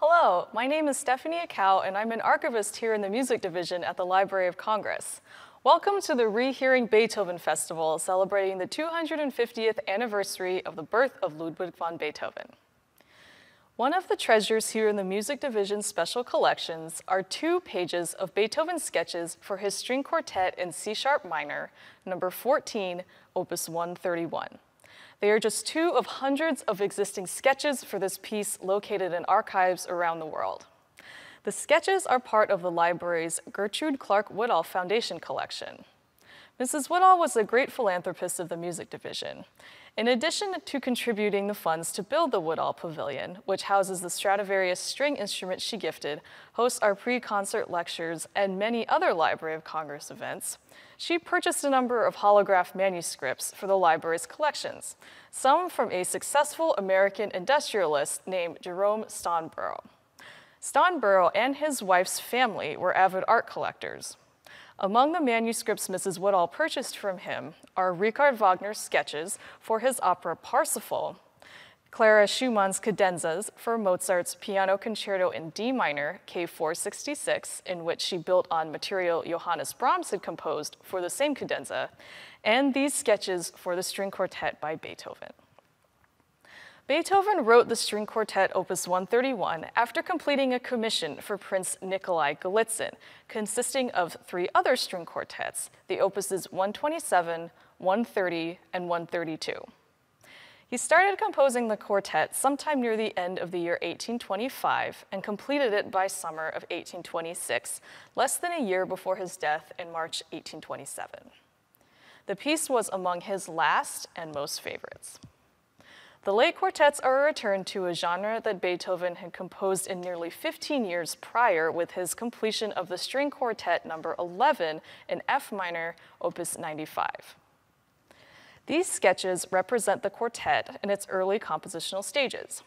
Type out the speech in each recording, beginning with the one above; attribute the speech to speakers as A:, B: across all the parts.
A: Hello, my name is Stephanie Akau, and I'm an archivist here in the music division at the Library of Congress. Welcome to the Rehearing Beethoven Festival, celebrating the 250th anniversary of the birth of Ludwig van Beethoven. One of the treasures here in the Music Division Special Collections are two pages of Beethoven's sketches for his string quartet in C-sharp minor, number 14, opus 131. They are just two of hundreds of existing sketches for this piece located in archives around the world. The sketches are part of the library's Gertrude Clarke Whittall Foundation collection. Mrs. Whittall was a great philanthropist of the music division. In addition to contributing the funds to build the Whittall Pavilion, which houses the Stradivarius string instruments she gifted, hosts our pre-concert lectures, and many other Library of Congress events, she purchased a number of holograph manuscripts for the library's collections, some from a successful American industrialist named Jerome Stonborough. Stonborough and his wife's family were avid art collectors. Among the manuscripts Mrs. Whittall purchased from him are Richard Wagner's sketches for his opera Parsifal, Clara Schumann's cadenzas for Mozart's Piano Concerto in D minor, K466, in which she built on material Johannes Brahms had composed for the same cadenza, and these sketches for the string quartet by Beethoven. Beethoven wrote the string quartet Opus 131 after completing a commission for Prince Nikolai Golitsyn, consisting of three other string quartets, the opuses 127, 130, and 132. He started composing the quartet sometime near the end of the year 1825 and completed it by summer of 1826, less than a year before his death in March 1827. The piece was among his last and most favorites. The late quartets are a return to a genre that Beethoven had composed in nearly 15 years prior with his completion of the string quartet number 11 in F minor, opus 95. These sketches represent the quartet in its early compositional stages.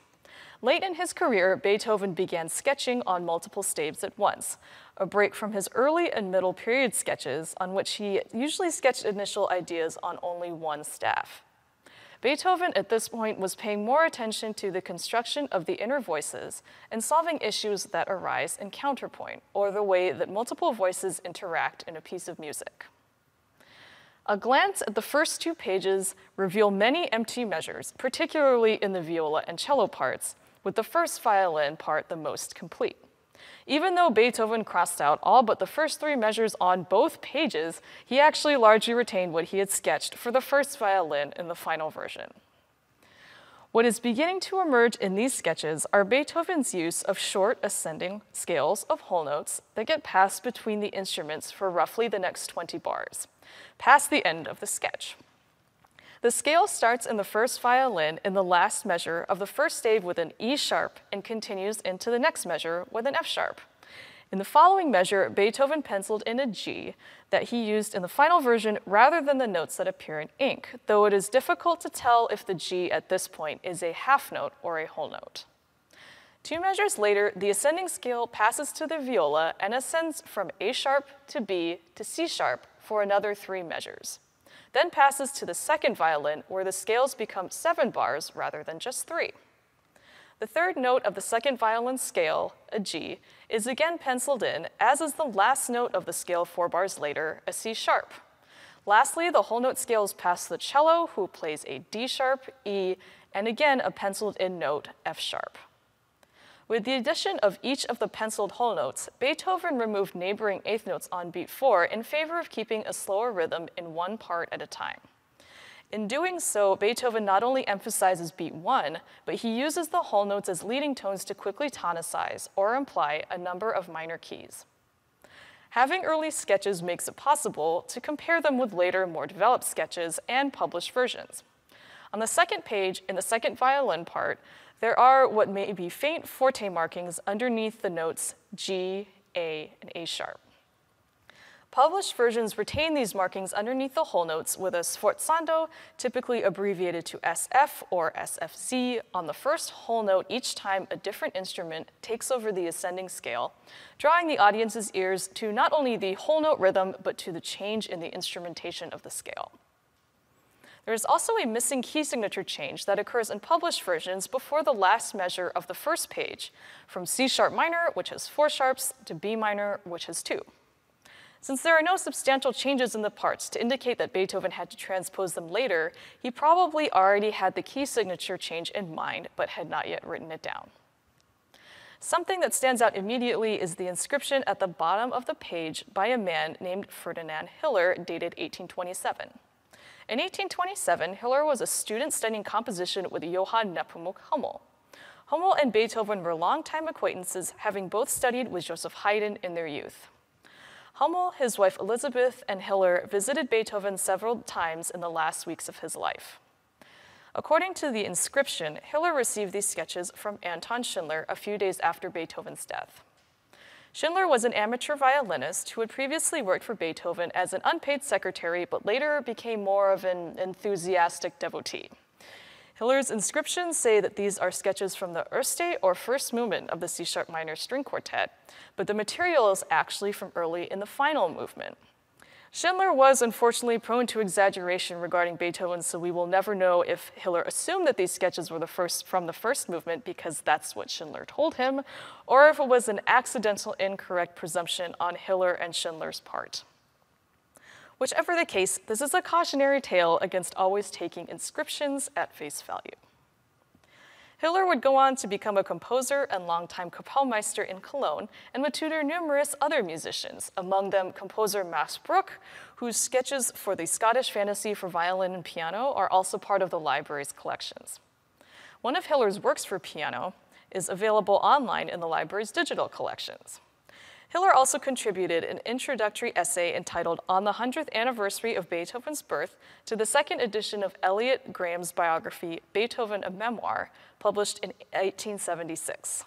A: Late in his career, Beethoven began sketching on multiple staves at once, a break from his early and middle period sketches on which he usually sketched initial ideas on only one staff. Beethoven at this point was paying more attention to the construction of the inner voices and solving issues that arise in counterpoint, or the way that multiple voices interact in a piece of music. A glance at the first two pages reveal many empty measures, particularly in the viola and cello parts, with the first violin part the most complete. Even though Beethoven crossed out all but the first three measures on both pages, he actually largely retained what he had sketched for the first violin in the final version. What is beginning to emerge in these sketches are Beethoven's use of short ascending scales of whole notes that get passed between the instruments for roughly the next 20 bars, past the end of the sketch. The scale starts in the first violin in the last measure of the first stave with an E sharp and continues into the next measure with an F sharp. In the following measure, Beethoven penciled in a G that he used in the final version rather than the notes that appear in ink, though it is difficult to tell if the G at this point is a half note or a whole note. Two measures later, the ascending scale passes to the viola and ascends from A sharp to B to C sharp for another three measures then passes to the second violin where the scales become seven bars rather than just three. The third note of the second violin scale, a G, is again penciled in, as is the last note of the scale four bars later, a C sharp. Lastly, the whole note scales past the cello, who plays a D sharp, E, and again a penciled in note, F sharp. With the addition of each of the penciled whole notes, Beethoven removed neighboring eighth notes on beat four in favor of keeping a slower rhythm in one part at a time. In doing so, Beethoven not only emphasizes beat one, but he uses the whole notes as leading tones to quickly tonicize or imply a number of minor keys. Having early sketches makes it possible to compare them with later, more developed sketches and published versions. On the second page, in the second violin part, there are what may be faint forte markings underneath the notes G, A, and A sharp. Published versions retain these markings underneath the whole notes with a sforzando, typically abbreviated to SF or SFZ, on the first whole note each time a different instrument takes over the ascending scale, drawing the audience's ears to not only the whole note rhythm, but to the change in the instrumentation of the scale. There is also a missing key signature change that occurs in published versions before the last measure of the first page, from C sharp minor, which has four sharps, to B minor, which has two. Since there are no substantial changes in the parts to indicate that Beethoven had to transpose them later, he probably already had the key signature change in mind, but had not yet written it down. Something that stands out immediately is the inscription at the bottom of the page by a man named Ferdinand Hiller, dated 1827. In 1827, Hiller was a student studying composition with Johann Nepomuk Hummel. Hummel and Beethoven were longtime acquaintances, having both studied with Joseph Haydn in their youth. Hummel, his wife Elizabeth, and Hiller visited Beethoven several times in the last weeks of his life. According to the inscription, Hiller received these sketches from Anton Schindler a few days after Beethoven's death. Schindler was an amateur violinist who had previously worked for Beethoven as an unpaid secretary, but later became more of an enthusiastic devotee. Hiller's inscriptions say that these are sketches from the Erste or first movement of the C-sharp minor string quartet, but the material is actually from early in the final movement. Schindler was unfortunately prone to exaggeration regarding Beethoven, so we will never know if Hiller assumed that these sketches were the first from the first movement because that's what Schindler told him, or if it was an accidental incorrect presumption on Hiller and Schindler's part. Whichever the case, this is a cautionary tale against always taking inscriptions at face value. Hiller would go on to become a composer and longtime Kapellmeister in Cologne and would tutor numerous other musicians, among them composer Max Bruch, whose sketches for the Scottish Fantasy for violin and piano are also part of the library's collections. One of Hiller's works for piano is available online in the library's digital collections. Hiller also contributed an introductory essay entitled On the 100th Anniversary of Beethoven's Birth to the second edition of Elliott Graeme's biography, Beethoven, a Memoir, published in 1876.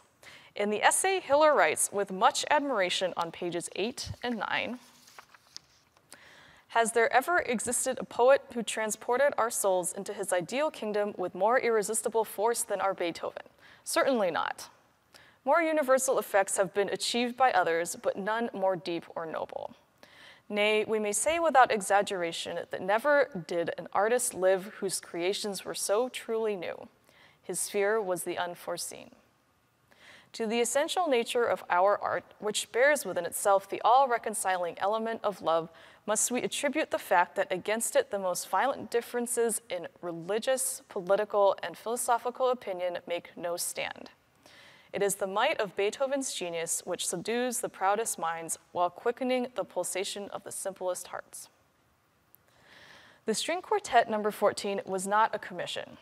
A: In the essay, Hiller writes, with much admiration on pages 8 and 9, Has there ever existed a poet who transported our souls into his ideal kingdom with more irresistible force than our Beethoven? Certainly not. More universal effects have been achieved by others, but none more deep or noble. Nay, we may say without exaggeration that never did an artist live whose creations were so truly new. His sphere was the unforeseen. To the essential nature of our art, which bears within itself the all reconciling element of love, must we attribute the fact that against it the most violent differences in religious, political, and philosophical opinion make no stand. It is the might of Beethoven's genius which subdues the proudest minds while quickening the pulsation of the simplest hearts. The string quartet number 14 was not a commission.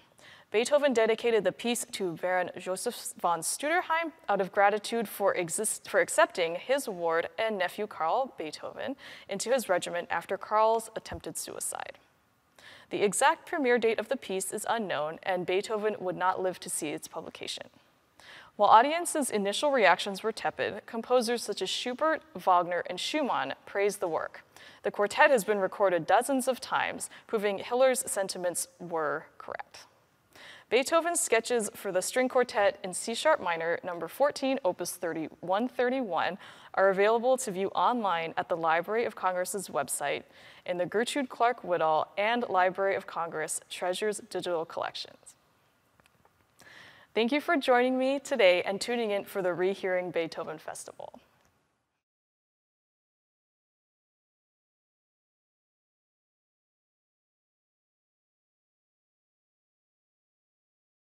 A: Beethoven dedicated the piece to Baron Joseph von Stutterheim out of gratitude for, for accepting his ward and nephew Karl Beethoven into his regiment after Karl's attempted suicide. The exact premiere date of the piece is unknown, and Beethoven would not live to see its publication. While audiences' initial reactions were tepid, composers such as Schubert, Wagner, and Schumann praised the work. The quartet has been recorded dozens of times, proving Hiller's sentiments were correct. Beethoven's sketches for the string quartet in C-sharp minor, number 14, opus 3131, are available to view online at the Library of Congress's website in the Gertrude Clarke Whittall and Library of Congress Treasures Digital Collections. Thank you for joining me today and tuning in for the Rehearing Beethoven Festival.